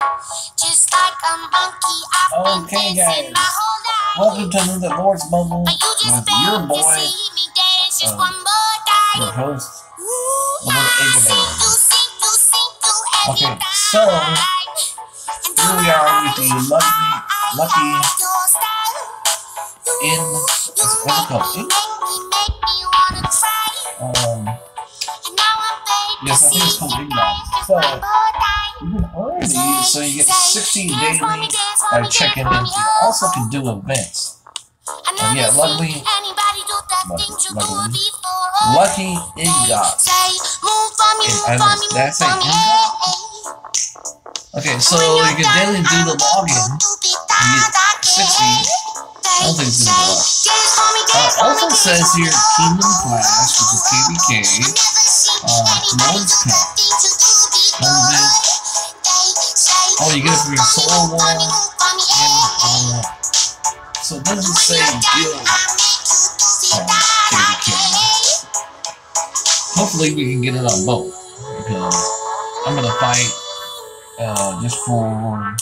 Just like a monkey, I've been Okay, dancing guys. my whole life. Welcome to the Lord's Mobile But you just with your boy, to see me dance just one more time. your host. Lord Okay, so, And Here we are with the lucky, lucky in what's it called? Um, yes, I think it's called Inbox. So so you get 16 daily by checking in. You also can do events. And yeah, luckily- luckily- Lucky Ingots. And I don't- did I say Okay, so you can daily do the login. You get 60. I don't think it's gonna go up. Uh, also says here Kingdom Clash, which is KVK. Uh, Cup. Home. Oh, you get it from your solo wall. And, uh, so it doesn't say guild on KVK. Hopefully we can get it on both. Because I'm gonna fight uh, just for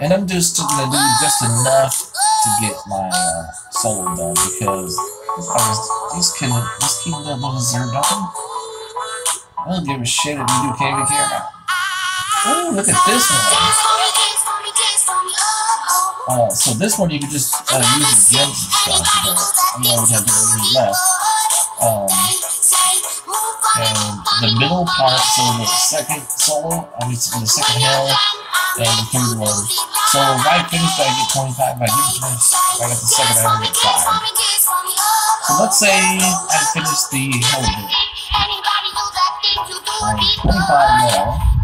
and I'm just gonna do just enough to get my uh, solo done because I was, this kingdom don't deserve nothing. I don't give a shit if you do KVK or not. Oh, look at this one. Uh, so this one you can just uh, use the gems and stuff, but I'm gonna have to less. Um, and the middle part, so the second solo, I mean the second hell, and the third one. So if I finish that, I get 25. If I didn't finish, if I got the second, I only get 5. So let's say I finish the hell bit. I'm 25 now.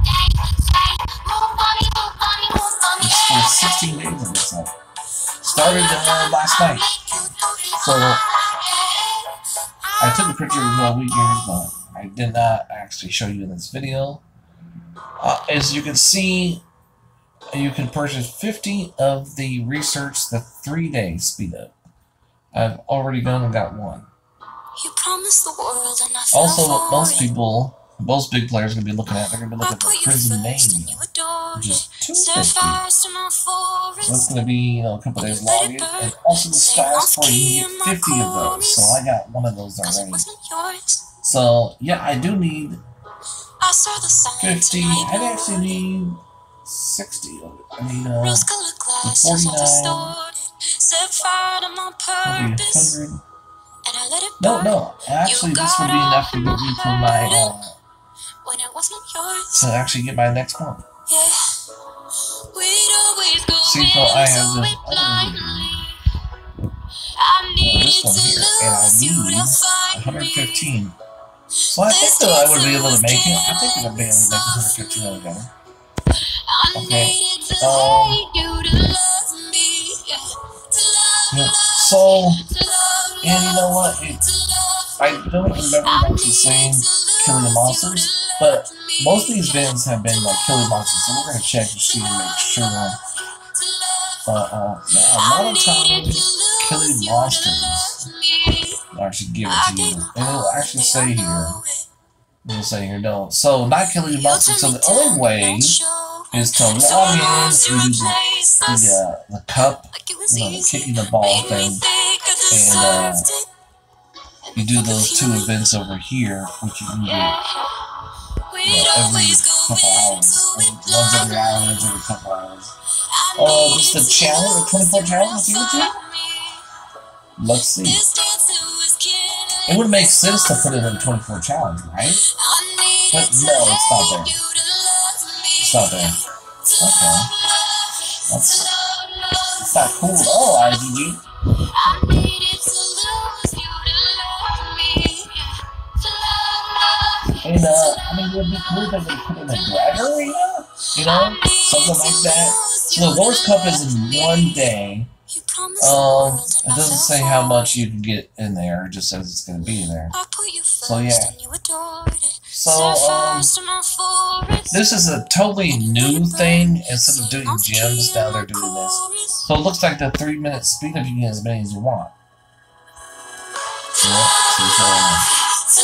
Started uh, last night. So I took a picture of the weekend, but I did not actually show you in this video. Uh, as you can see, you can purchase 50 of the research the three day speed up. I've already gone and got one. You promised the world and I Also, what most people, most big players are going to be looking at, they're going to be looking at you Prison Mania, you adored which it. is Set 250. my So it's going to be, you know, a couple days login. And also the stars for you can get 50 of those. So I got one of those already. So, yeah, I do need I saw the signs 50. I actually need 60 of it. I mean, uh, glasses 49. are distorted. Set fire to my maybe purpose. 100. And I let it No, no. Actually, this would be enough to get me to my, uh, when it wasn't yours. to actually get my next one. Yeah. We'd always go See, so I have into this it other blindly. video. I needed this one here, and I need to find me. 115. So I think that I would be able to make it. I think I'd be able to make 115 altogether. I Okay, um, you to love me. Yeah. To love, Yeah. love, So, and you know what? It. I don't remember actually saying killing the monsters, but most of these vids have been like killing monsters. So we're gonna check to see and make sure. But uh, a lot of times killing monsters will actually give it to you, and it'll actually say here. It'll say here no. So not killing monsters. So the only way is to log in do the the, uh, the cup, you know, the kicking the ball thing, and uh, you do those two events over here, which you can do you know, every couple hours. One's every hour, every couple hours. Oh, just a challenge, a 24 challenge with YouTube? Let's see. It would make sense to put it in a 24 challenge, right? But no, it's not there. It's not there. Okay. That's, it's not cool at all, IGG. And, uh, I mean, it would be cool if they put it in a drag arena, you know? Something like that. So the Lord's Cup is in one day. Um, it doesn't say how much you can get in there, it just says it's going to be there. So yeah. So, um, this is a totally new thing. Instead of doing gems, now they're doing this. So it looks like the three minute speed up, you get as many as you want. Yeah, so,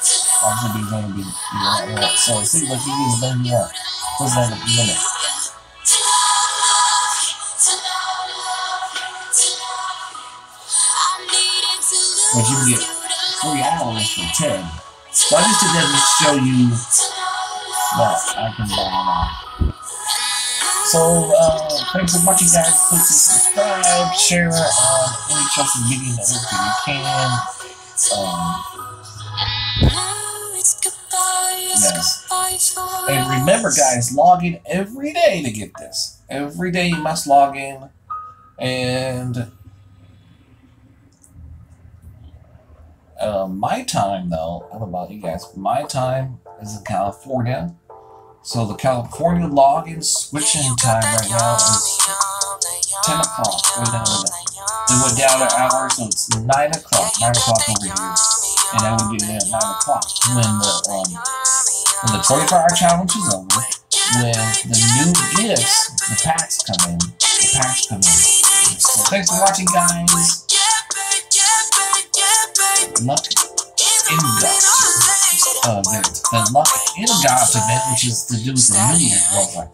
so, obviously there's going to be, you know, so see, like you get as many as you want. was on the limit. But you can get three hours for ten. So I just did that to show you that I can buy now. So, uh, thanks for watching guys. Please subscribe, share on any trusted media network that you can. Um, yes. And remember guys, log in every day to get this. Every day you must log in. And uh, my time though, I don't know about you guys, my time is in California. So the California login switching time right now is 10 o'clock. Wait, no, no, no. It went down an hour, so it's 9 o'clock. 9 o'clock over here. And that would be at 9 o'clock when the, um, when the 24 hour challenge is over. When the new gifts, the packs come in. The packs come in. So thanks for watching, guys. Luck in God uh, the, the luck Ingots event, which is to do with the New Year's. Well, like,